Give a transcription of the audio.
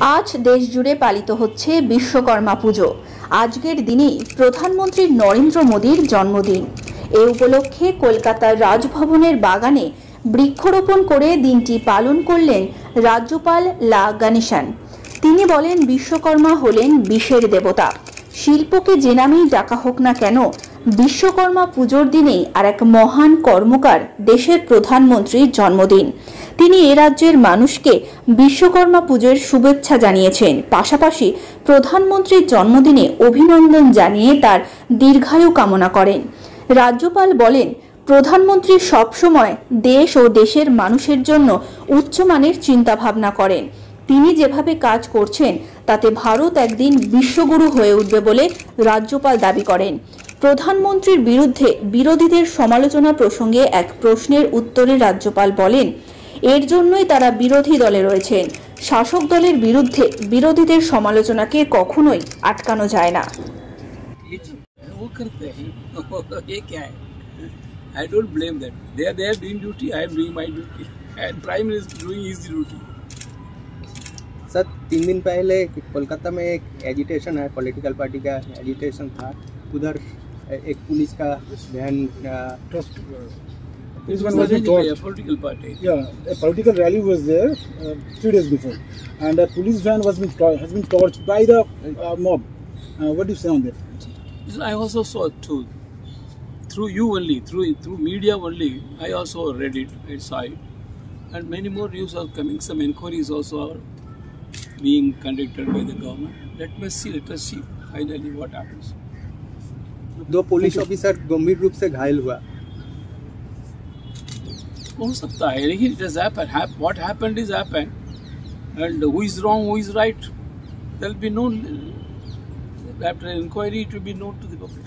আজ দেশ জুড়ে পালিত হচ্ছে বিশ্বকর্মা পুজো। আজকের দিনেই প্রধানমন্ত্রী নরেন্দ্র মোদীর জন্মদিন। এ উপলক্ষে কলকাতার রাজভবনের বাগানে বৃক্ষরোপণ করে দিনটি পালন করলেন রাজ্যপাল লা গণেশন। তিনি বলেন, বিশ্বকর্মা হলেন বিশ্বের দেবতা। শিল্পকে যে নামেই ডাকা হোক না কেন বিশ্বকর্মা পুজোর দিনেই আর এক মহান কর্মকার দেশের প্রধানমন্ত্রীর জন্মদিন। তিনি এ রাজ্যের মানুষকে বিশ্বকর্মা পুজোর শুভেচ্ছা জানিয়েছেন। পাশাপাশি প্রধানমন্ত্রীর জন্মদিনে অভিনন্দন জানিয়ে তার দীর্ঘায়ু কামনা করেন। রাজ্যপাল বলেন, প্রধানমন্ত্রী সবসময় দেশ ও দেশের মানুষের জন্য উচ্চমানের চিন্তাভাবনা করেন। তিনি যেভাবে কাজ করছেন, তাতে ভারত একদিন বিশ্বগুরু হয়ে উঠবে বলে রাজ্যপাল দাবি করেন। প্রধানমন্ত্রীর বিরুদ্ধে বিরোধীদের সমালোচনা প্রসঙ্গে এক প্রশ্নের উত্তরে রাজ্যপাল বলেন এর জন্যই তারা বিরোধী দলে রয়েছেন শাসক দলের বিরুদ্ধে বিরোধীদের সমালোচনাকে কখনোই আটকানো যায় না वो करते हैं ये क्या है I don't blame that they are they are doing duty I am doing my duty and prime minister doing his duty sir तीन दिन पहले कोलकाता में एक एजिटेशन है पॉलिटिकल पार्टी का एजिटेशन था उधर एक पुलिस का when a, Trust. It This was one was arranged in by a torch. political party. Yeah, a political rally was there uh, three days before, and a police van was been tor- has been torched by the uh, mob. Uh, what do you say on that? So I also saw it too. Through you only, through through media only, I also read it, I saw it. And many more news are coming. Some inquiries also are being conducted by the government. Let us see, let us see finally what happens. दो police officer गंभीर रूप से घायल हुआ। हो सकता है लेकिन it has happened what happened is happened and who is wrong who is right there will be no after inquiry it will be known to the public.